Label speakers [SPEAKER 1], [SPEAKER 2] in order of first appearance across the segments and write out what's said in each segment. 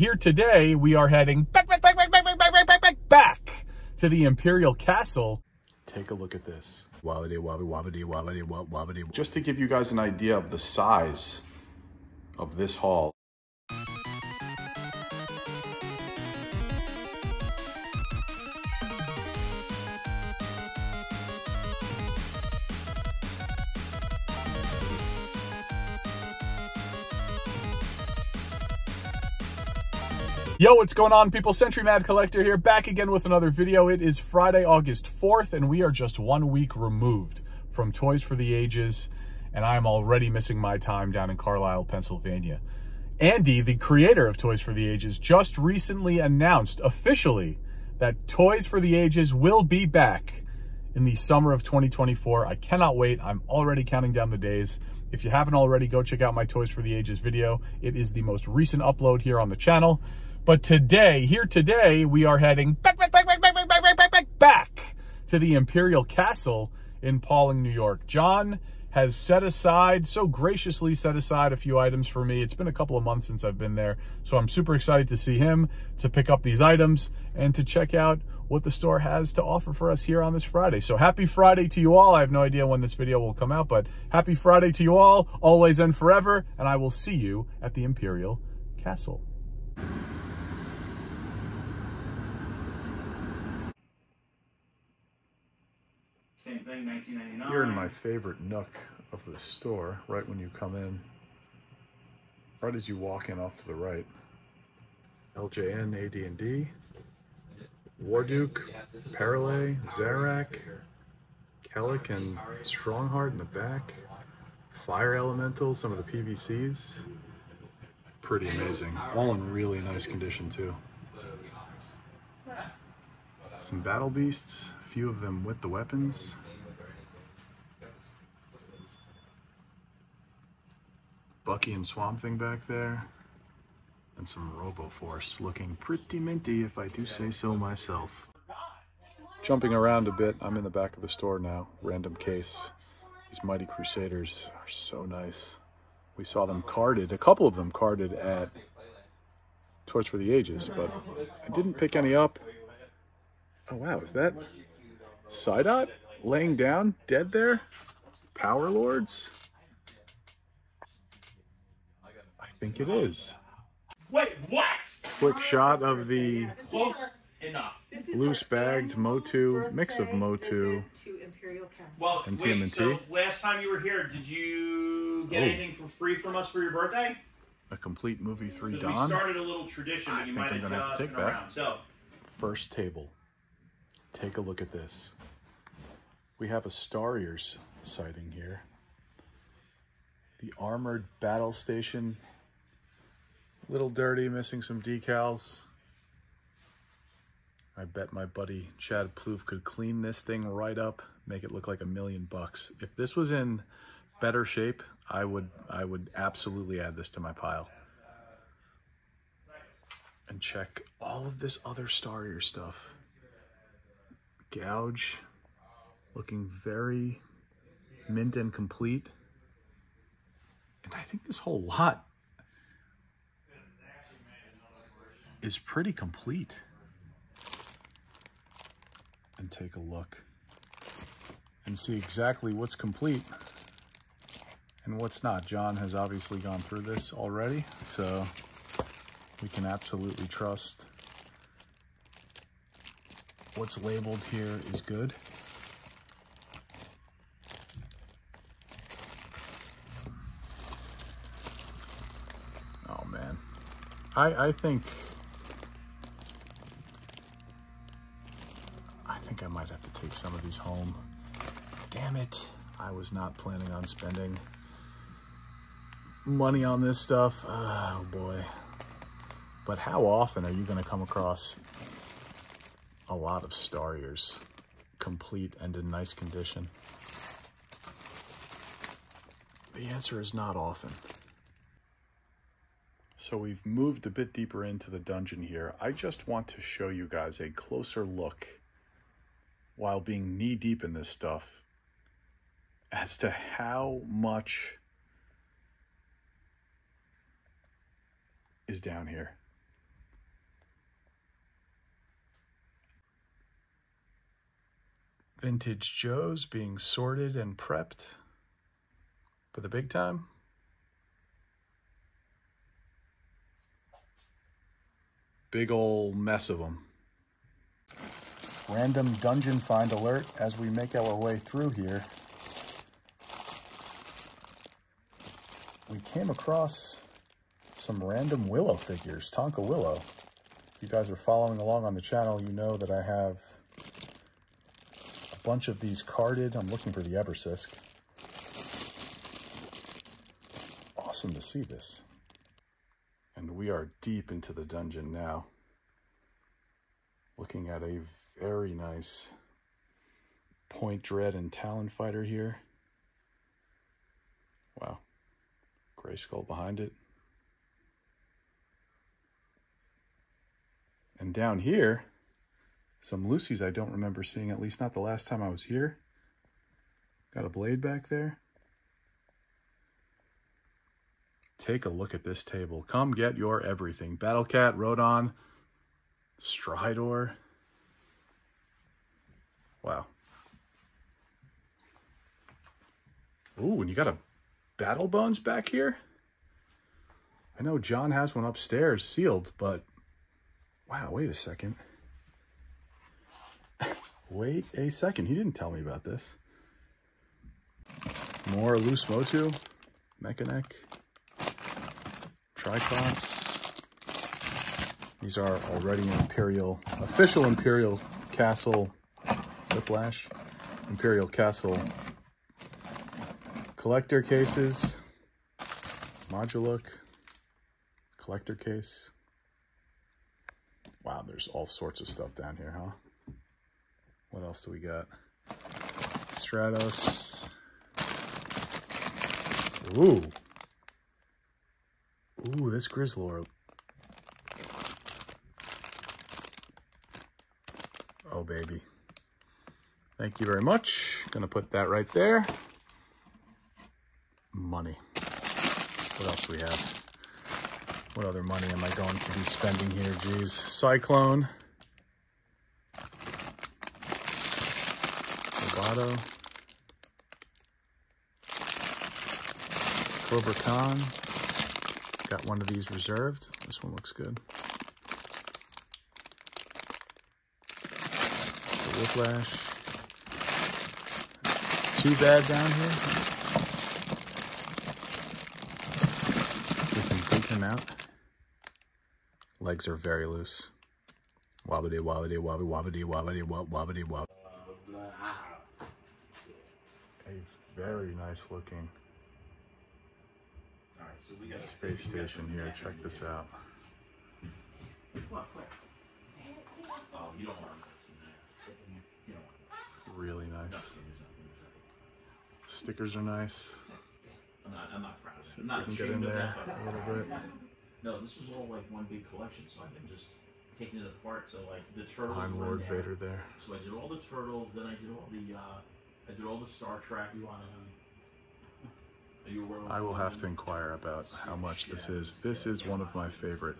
[SPEAKER 1] here today, we are heading back, back, back, back, back, back, back, back, back, back, to the Imperial Castle. Take a look at this. Wobbity, wobbity, wobbity, wobbity, wobbity. Just to give you guys an idea of the size of this hall. Yo, what's going on people? Sentri Mad Collector here, back again with another video. It is Friday, August 4th, and we are just one week removed from Toys for the Ages, and I'm already missing my time down in Carlisle, Pennsylvania. Andy, the creator of Toys for the Ages, just recently announced officially that Toys for the Ages will be back in the summer of 2024. I cannot wait. I'm already counting down the days. If you haven't already, go check out my Toys for the Ages video. It is the most recent upload here on the channel. But today, here today, we are heading back, back, back, back, back, back, back, back, back, back, to the Imperial Castle in Pawling, New York. John has set aside, so graciously set aside a few items for me. It's been a couple of months since I've been there, so I'm super excited to see him, to pick up these items, and to check out what the store has to offer for us here on this Friday. So happy Friday to you all. I have no idea when this video will come out, but happy Friday to you all, always and forever, and I will see you at the Imperial Castle.
[SPEAKER 2] Same thing, 1999.
[SPEAKER 1] You're in my favorite nook of the store, right when you come in. Right as you walk in off to the right. LJN, AD&D, Warduke, Peralay, Zarak, Kelek, and Strongheart in the back. Fire Elemental, some of the PVCs. Pretty amazing. All in really nice condition too. Some Battle Beasts, few of them with the weapons. Bucky and Swamp Thing back there. And some Roboforce looking pretty minty if I do say so myself. Jumping around a bit, I'm in the back of the store now. Random case. These Mighty Crusaders are so nice. We saw them carded, a couple of them carded at Toys for the Ages, but I didn't pick any up. Oh wow, is that Psyduck laying down, dead there? Power Lords? I think it is.
[SPEAKER 2] Wait, what?
[SPEAKER 1] Quick shot of the
[SPEAKER 2] Close enough.
[SPEAKER 1] loose bagged Motu, mix of Motu.
[SPEAKER 2] Well,
[SPEAKER 1] And
[SPEAKER 2] wait,
[SPEAKER 1] TMNT?
[SPEAKER 2] so last time you were here, did you get
[SPEAKER 1] Oh.
[SPEAKER 2] anything for free from us for your birthday?
[SPEAKER 1] A complete movie 3
[SPEAKER 2] Because we
[SPEAKER 1] Don.
[SPEAKER 2] started a little tradition,
[SPEAKER 1] I
[SPEAKER 2] but you
[SPEAKER 1] think
[SPEAKER 2] might
[SPEAKER 1] I'm
[SPEAKER 2] have
[SPEAKER 1] gonna have to take
[SPEAKER 2] been
[SPEAKER 1] that.
[SPEAKER 2] around. So,
[SPEAKER 1] First table. Take a look at this. We have a Star sighting here. The armored battle station. A little dirty, missing some decals. I bet my buddy Chad Plouffe could clean this thing right up, make it look like a million bucks. If this was in better shape, I would I would absolutely add this to my pile. And check all of this other Starriors stuff. Gouge, looking very mint and complete. And I think this whole lot is pretty complete. And take a look and see exactly what's complete and what's not. John has obviously gone through this already, so we can absolutely trust what's labeled here is good. Oh man, I I think I think I might have to take some of these home. Damn it! I was not planning on spending money on this stuff. Ah, oh boy. But how often are you going to come across a lot of Starriors complete and in nice condition? The answer is not often. So we've moved a bit deeper into the dungeon here. I just want to show you guys a closer look while being knee deep in this stuff as to how much is down here. Vintage Joes being sorted and prepped for the big time. Big old mess of them. Random dungeon find alert as we make our way through here. We came across some random Willow figures, Tonka Willow. If you guys are following along on the channel, you know that I have a bunch of these carded. I'm looking for the Eborsisk. Awesome to see this. We are deep into the dungeon now. Looking at a very nice Point Dread and Talon fighter here. Wow. Grayskull behind it. And down here, some Lucy's I don't remember seeing, at least not the last time I was here. Got a blade back there. Take a look at this table. Come get your everything. Battle Cat, Roton, Stridor. Wow. Ooh, and you got a Battle Bones back here? I know John has one upstairs sealed, but wow, wait a second. wait a second. He didn't tell me about this. More loose Motu, Mekaneck, Triclops. These are already Imperial, official Imperial Castle Whiplash, Imperial Castle collector cases, Modulok, collector case. Wow, there's all sorts of stuff down here, huh? What else do we got? Stratos. Ooh. Ooh, this Grizzlor. Oh, baby. Thank you very much. Gonna put that right there money. What else we have? What other money am I going to be spending here? Geez. Sy-Klone. Lovato. Cobra Khan. Got one of these reserved. This one looks good. The Whiplash. Too bad down here. We can take him out. Legs are very loose. Wobbity, wobbity, wobbity, wobbity, wobbity, wobbity, wobbity. A very nice looking space station here. Check this out. Really nice. Stickers are nice.
[SPEAKER 2] I'm not, I'm not proud of it. I'm not ashamed of that, but
[SPEAKER 1] a little bit.
[SPEAKER 2] no, this was all like one big collection, so I've been just taking it apart. So like the turtles.
[SPEAKER 1] I'm Lord
[SPEAKER 2] in there.
[SPEAKER 1] Vader there.
[SPEAKER 2] So I did all the turtles, then I did all the, uh, I did all the Star Trek. You want to? Are you aware? of
[SPEAKER 1] I will have to inquire about how much this is. This is one of my favorite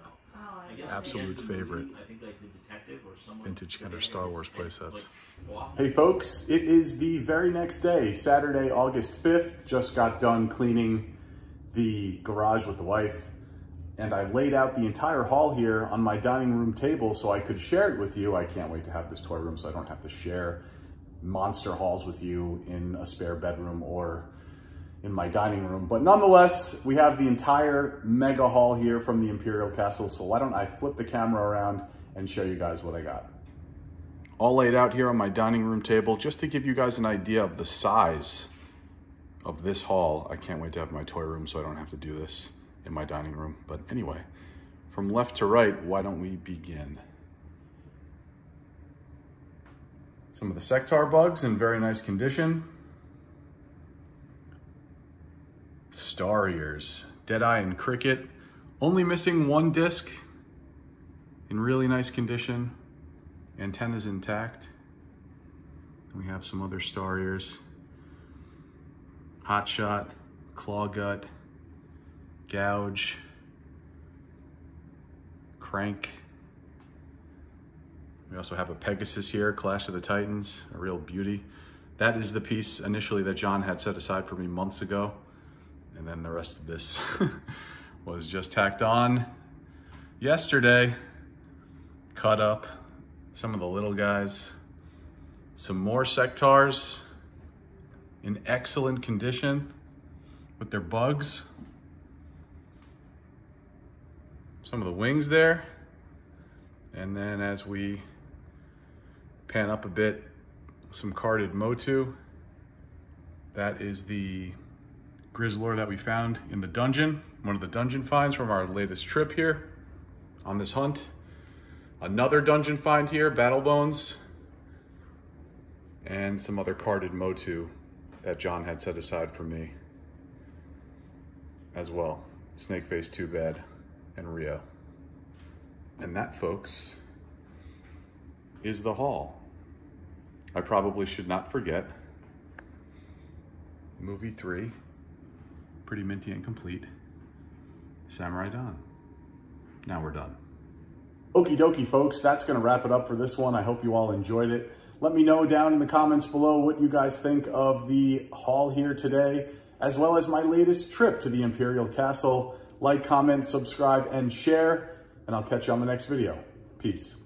[SPEAKER 1] absolute favorite vintage kind of Star Wars playsets. Hey folks, it is the very next day, Saturday, August 5th. Just got done cleaning the garage with the wife and I laid out the entire hall here on my dining room table so I could share it with you. I can't wait to have this toy room so I don't have to share monster halls with you in a spare bedroom or in my dining room. But nonetheless, we have the entire mega hall here from the Imperial Castle. So why don't I flip the camera around and show you guys what I got. All laid out here on my dining room table, just to give you guys an idea of the size of this hall. I can't wait to have my toy room so I don't have to do this in my dining room. But anyway, from left to right, why don't we begin? Some of the Sectaur bugs in very nice condition. Starriors, Deadeye and Cricket, only missing one disc in really nice condition. Antenna's intact. We have some other Starriors. Hot Shot, Claw Gut, Gouge, Crank, We also have a Pegasus here, Clash of the Titans, a real beauty. That is the piece initially that John had set aside for me months ago. And then the rest of this was just tacked on yesterday. Cut up some of the little guys. Some more Sectaurs in excellent condition with their bugs. Some of the wings there. And then as we pan up a bit, some carded Motu. That is the Grizzlor that we found in the dungeon, one of the dungeon finds from our latest trip here on this hunt. Another dungeon find here, Battle Bones, and some other carded Motu that John had set aside for me as well. Snakeface, Two Bad, and Rio. And that, folks, is the haul. I probably should not forget movie three, pretty minty and complete, Samurai Dawn. Now we're done. Okie dokie, folks. That's going to wrap it up for this one. I hope you all enjoyed it. Let me know down in the comments below what you guys think of the haul here today, as well as my latest trip to the Imperial Castle. Like, comment, subscribe, and share, and I'll catch you on the next video. Peace.